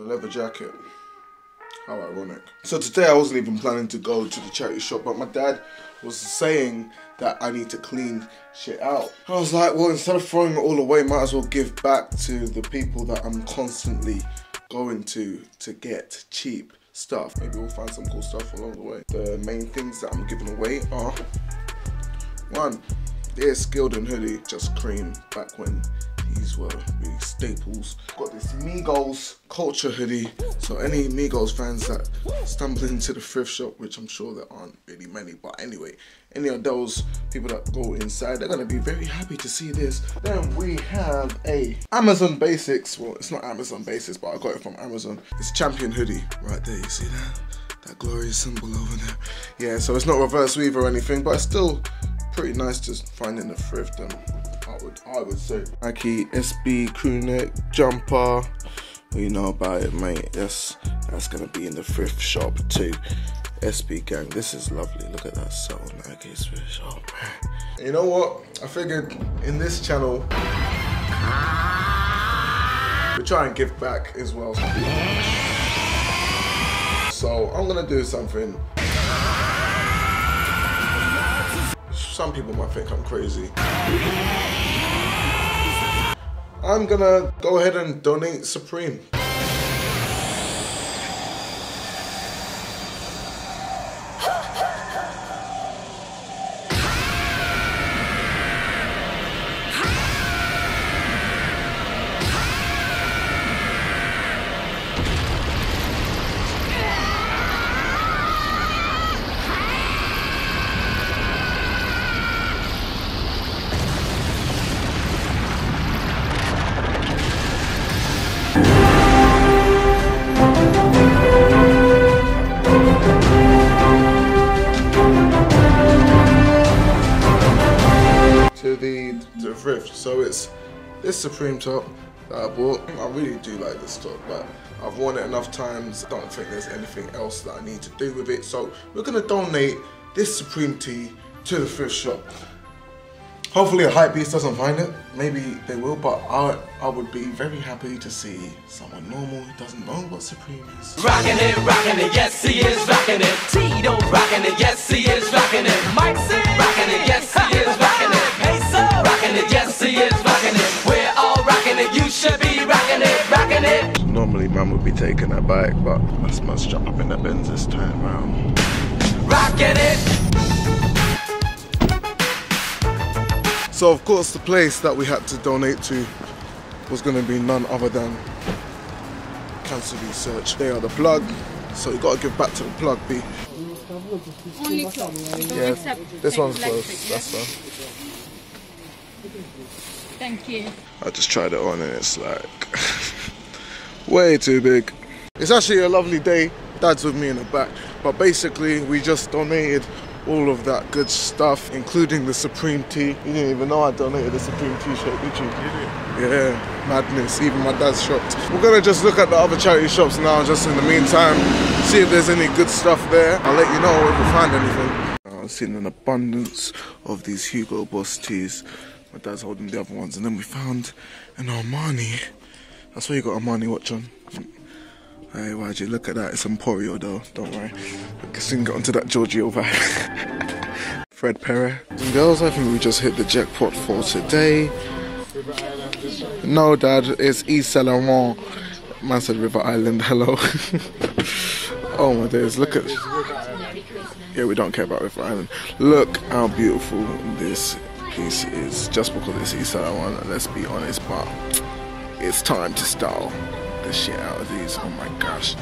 A leather jacket. How ironic. So today I wasn't even planning to go to the charity shop, but my dad was saying that I need to clean shit out. I was like, well, instead of throwing it all away, might as well give back to the people that I'm constantly going to to get cheap stuff. Maybe we'll find some cool stuff along the way. The main things that I'm giving away are one, this Gildan hoodie, just cream back when these were really staples. Got this Migos culture hoodie. So any Migos fans that stumble into the thrift shop, which I'm sure there aren't really many, but anyway, any of those people that go inside, they're gonna be very happy to see this. Then we have a Amazon Basics. Well, it's not Amazon Basics, but I got it from Amazon. It's Champion hoodie right there. You see that? That glorious symbol over there. Yeah, so it's not reverse weave or anything, but it's still pretty nice to find in the thrift. And would, I would say. Nike SB crew neck jumper. You know about it, mate. That's that's gonna be in the thrift shop too. SB gang, this is lovely. Look at that so Nike thrift shop, man. You know what? I figured in this channel we try and give back as well. So I'm gonna do something. Some people might think I'm crazy. I'm gonna go ahead and donate Supreme. To the, thrift. So it's this Supreme top that I bought. I really do like this top, but I've worn it enough times. I don't think there's anything else that I need to do with it. So we're gonna donate this Supreme tee to the thrift shop. Hopefully a hype beast doesn't find it. Maybe they will, but I I would be very happy to see someone normal who doesn't know what Supreme is. Rockin' it, rockin' it, yes he is rockin' it. T don't rockin' it, yes he is rockin' it. Normally man would be taking that bike, but I must jump up in the bins this time round. Rockin' it. So of course the place that we had to donate to was going to be none other than Cancer Research. They are the plug, so you got to give back to the plug, B. Only clothes. Yeah, this one's electric, closed. That's fine. Thank you. I just tried it on and it's like way too big. It's actually a lovely day. Dad's with me in the back, but basically we just donated all of that good stuff, including the Supreme tee. You didn't even know I donated the Supreme t-shirt, did you? Yeah, madness. Even my dad's shocked. We're gonna just look at the other charity shops now, just in the meantime, see if there's any good stuff there. I'll let you know if we find anything. I've seen an abundance of these Hugo Boss tees. My dad's holding the other ones, and then we found an Armani. That's why you got a Armani watch on. Hey, YG, look at that. It's Emporio though. Don't worry. Can soon get onto that Giorgio vibe. Fred Perry. And girls, I think we just hit the jackpot for today. No, Dad, it's Yves Saint Laurent. Man said River Island. Hello. oh my days, look at. Yeah, we don't care about River Island. Look how beautiful this piece is. Just because it's Yves Saint Laurent, let's be honest, but it's time to style the shit out of these. Oh my gosh.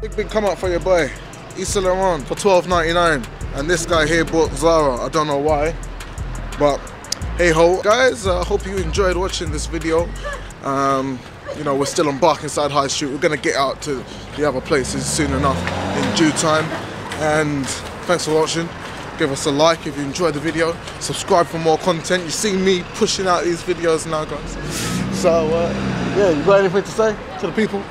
Big big come up for your boy. Saint Laurent for twelve ninety nine, and this guy here bought Zara. I don't know why, but hey ho, guys. I hope you enjoyed watching this video. Um, you know, we're still on Barkingside High Street. We're gonna get out to the other places soon enough in due time. And thanks for watching give us a like if you enjoyed the video. Subscribe for more content. You see me pushing out these videos now guys. So uh, yeah you got anything to say to the people?